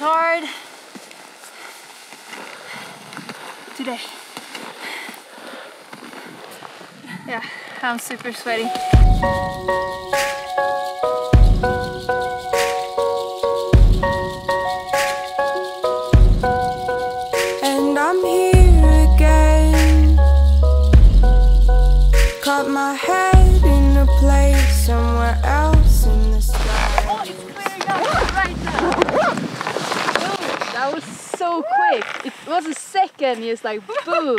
was hard today. Yeah, I'm super sweaty. A second, just like boom.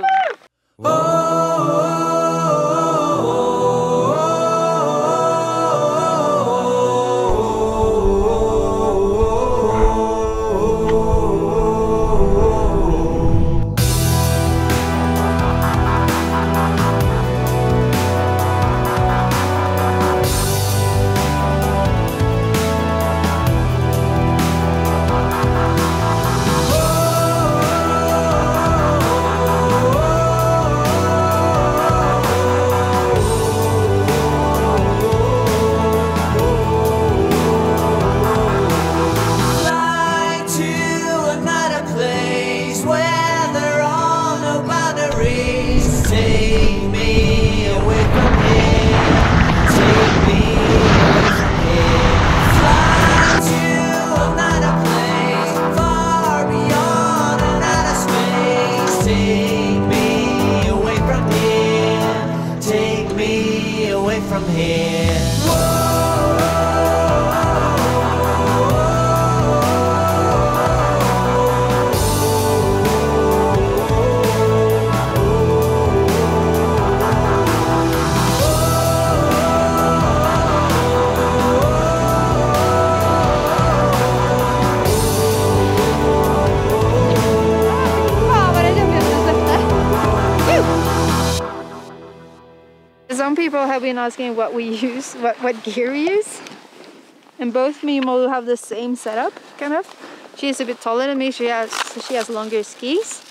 Have been asking what we use, what, what gear we use. And both me and Mo have the same setup, kind of. She is a bit taller than me, she has, so she has longer skis.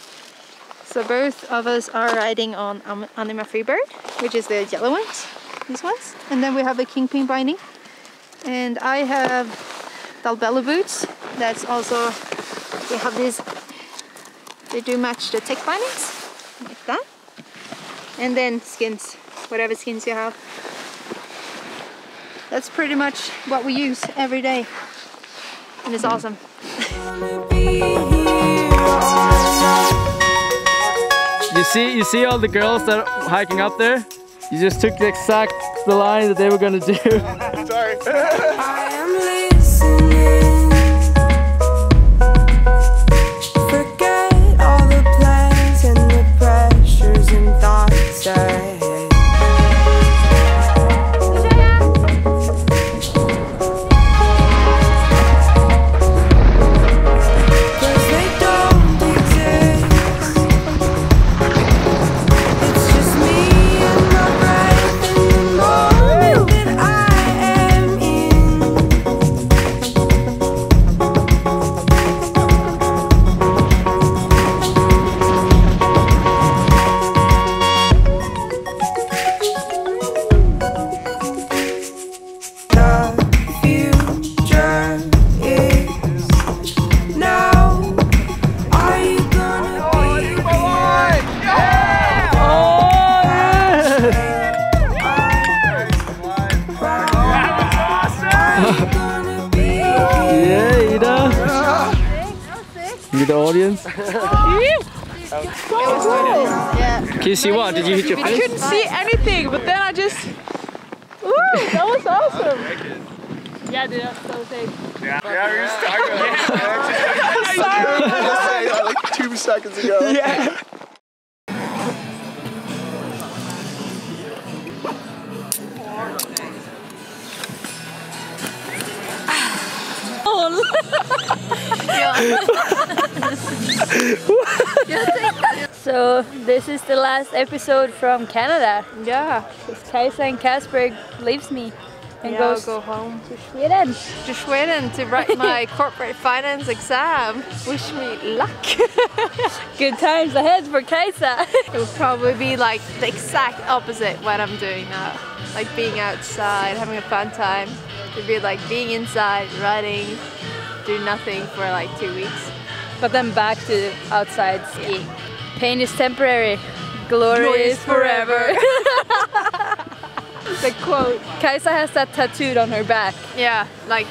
So both of us are riding on um, Anima Freebird, which is the yellow ones, these ones. And then we have a Kingpin binding. And I have Dalbello boots. That's also, they have these they do match the tech bindings, like that. And then skins, whatever skins you have. That's pretty much what we use every day. And it's awesome. Be here all night. You see, you see all the girls that are hiking up there. You just took the exact the line that they were gonna do. I Can you see what? Did you hit your I couldn't see anything, but then I just. Woo, that was awesome. Yeah, dude, that's so safe. Yeah, we were just talking about it. like two seconds ago. Yeah. So this is the last episode from Canada. Yeah. Kajsa and Casper leaves me and Yeah, I'll goes go home to Sweden. to Sweden to write my corporate finance exam. Wish me luck. Good times ahead for Kajsa. It will probably be like the exact opposite what I'm doing now. Like being outside, having a fun time. It'd be like being inside, writing, do nothing for like two weeks. But then back to outside skiing. Pain is temporary, glory, Glory is forever. The quote. Kajsa has that tattooed on her back. Yeah, like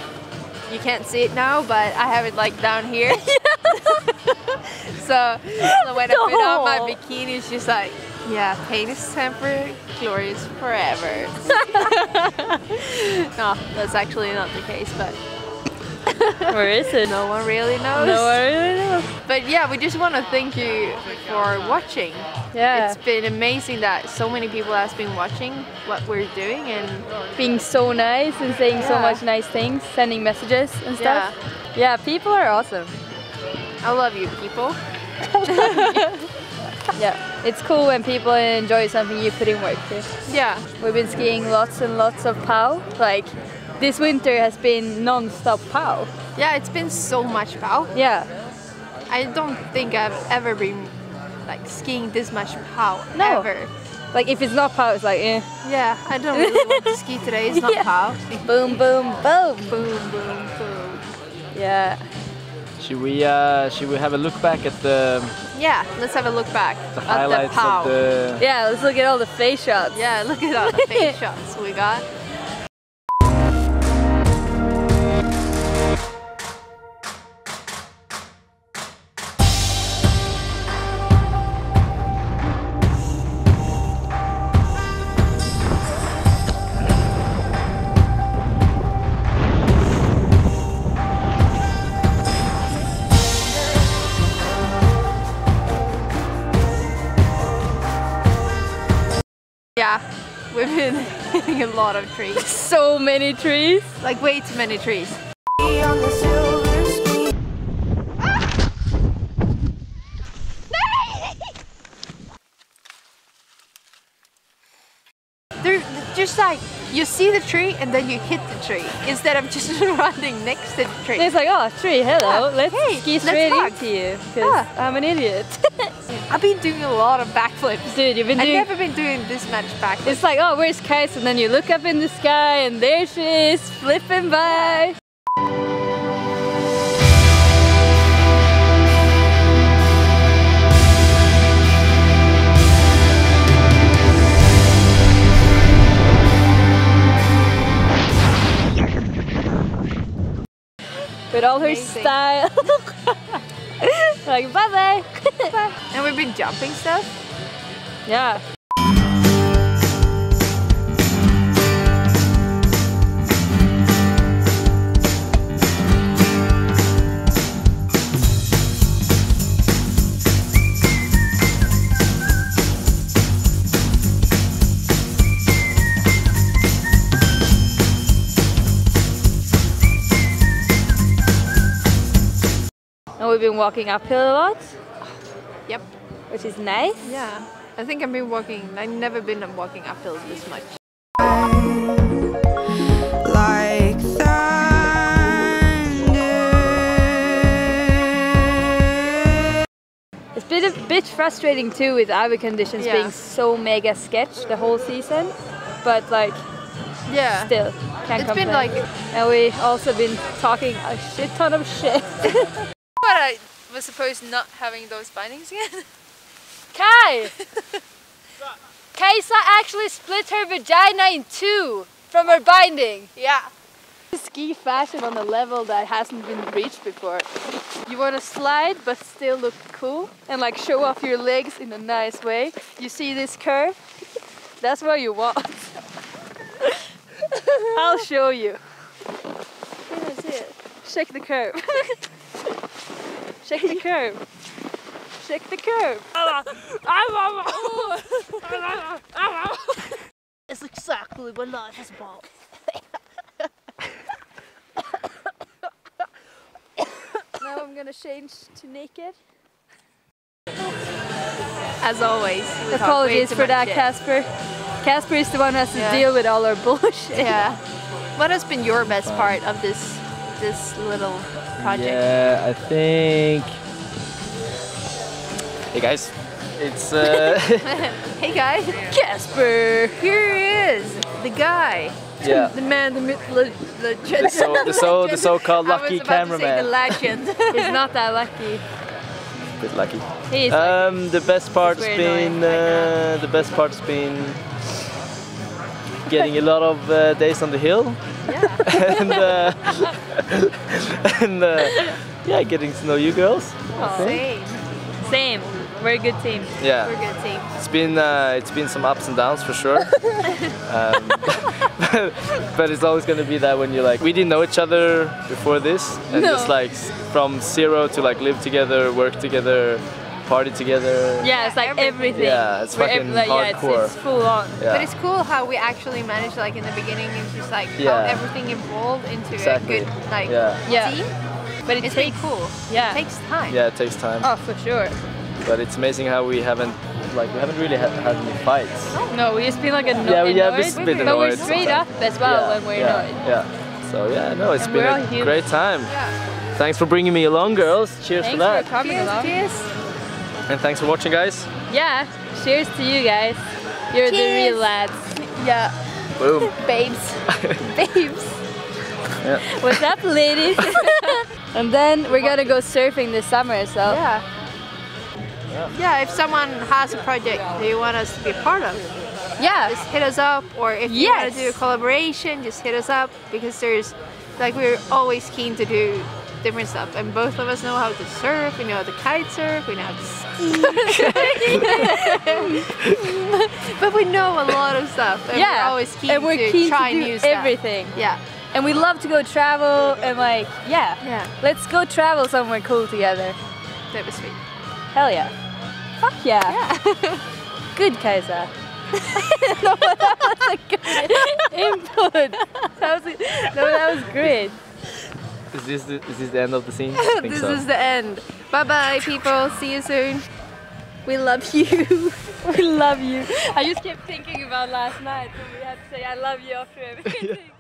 you can't see it now, but I have it like down here. so, so when I put on my bikini, just like, yeah, pain is temporary, glory is forever. no, that's actually not the case, but Where is it? no one really knows. No, I really know. But yeah, we just want to thank you for watching. Yeah, It's been amazing that so many people has been watching what we're doing and being so nice and saying so much nice things, sending messages and stuff. Yeah, people are awesome. I love you people. Yeah, it's cool when people enjoy something you put in work to. Yeah. We've been skiing lots and lots of POW. Like this winter has been non-stop POW. Yeah, it's been so much pow. Yeah, I don't think I've ever been like skiing this much pow No. ever. like if it's not POW, it's like eh. Yeah, I don't really want to ski today. It's not Yeah. pow. Boom, boom, boom. Boom, boom, boom. Yeah. Should we uh, should we have a look back at the Yeah, let's have a look back the at highlights the pow. of the Yeah, let's look at all the face shots. Yeah, look at all the face shots we got. We've been hitting a lot of trees. So many trees. Like way too many trees. on the silver screen. They're just like you see the tree and then you hit the tree instead of just running next to the tree. It's like, oh, tree, hello. Yeah, Let's hey, ski let's straight into you. Ah. Because Yeah. I'm an idiot. I've been doing a lot of backflips. Dude, you've been doing... I've never been doing this much backflips. It's like, oh, where's Kais? And then you look up in the sky and there she is, flipping by. With all her style. like, bye bye. and we've been jumping stuff. yeah. Been walking uphill a lot, Yep. which is nice. Yeah. I think I've been walking. I've never been walking uphill this much. like. It's been a bit frustrating too with our conditions Yeah. being so mega sketch the whole season, but like Yeah. still can't It's been complain. like and we also been talking a shit ton of shit. I was supposed not having those bindings again. Kai! Kajsa actually split her vagina in two from her binding. yeah. Ski fashion on a level that hasn't been reached before. You want to slide but still look cool and like show off your legs in a nice way. You see this curve? That's what you want. I'll show you. Check the curve. Check the curve. Shake the curve. It's exactly what life is about. Now I'm gonna change to naked. As always. we talk way Apologies too for much that, shit. Casper. Casper is the one who has to Yeah. deal with all our bullshit. Yeah. What has been your best part of this this little project? Yeah, I think. Hey guys, it's uh, Hey guys, Casper! here he is, the guy. Yeah. the man, the myth, the, the, So the so the so-called I was lucky about to say the cameraman. legend. He's not that lucky. Bit lucky. He is lucky. Um, the best part's been uh, the best part's been getting a lot of uh, days on the hill. Yeah. and uh, and uh, yeah, getting to know you girls. Same. Same. We're a good team. Yeah. We're a good team. It's been uh, it's been some ups and downs for sure. um, but, but it's always gonna be that when you're like we didn't know each other before this and No. just like from zero to like live together, work together, party together. Yeah, it's like everything. everything. Yeah, it's We're fucking like, yeah, it's, hardcore. it's full on. Yeah. But it's cool how we actually managed, like in the beginning, and just like how Yeah. everything evolved into Exactly. a good like Yeah. Yeah. team. But it It's been cool. Yeah. It takes time. yeah, it takes time. Oh, for sure. But it's amazing how we haven't like we haven't really had, had any fights. No, we just feel like anno- Yeah, we have a bit but we're straight up as well yeah, when we're yeah, annoyed. Yeah. So yeah, no, it's And been a great time. Yeah. Thanks for bringing me along, girls. Cheers Thanks for that. for coming Cheers, along. cheers. And thanks for watching, guys. Yeah, cheers to you guys. You're the Cheers. real lads. Yeah. Boom. Babes. Babes. Yeah. What's up, ladies? and then we're gonna go surfing this summer, so Yeah. Yeah, if someone has a project that you want us to be a part of, yeah, just hit us up. Or if you want to do a collaboration, just hit us up because there's, like, we're always keen to do different stuff. And both of us know how to surf, we know how to kite surf, we know how to ski. but we know a lot of stuff. And yeah. we're always keen and we're to keen try to do new stuff. everything. Yeah. And we love to go travel and like, yeah, Yeah. let's go travel somewhere cool together. That was sweet. Hell yeah. Fuck yeah. Good, Kajsa. no, that was a good input. That was, no, that was great. Is this the, is this the end of the scene? This so. is the end. Bye bye, people. See you soon. We love you. We love you. I just kept thinking about last night when we had to say I love you after everything.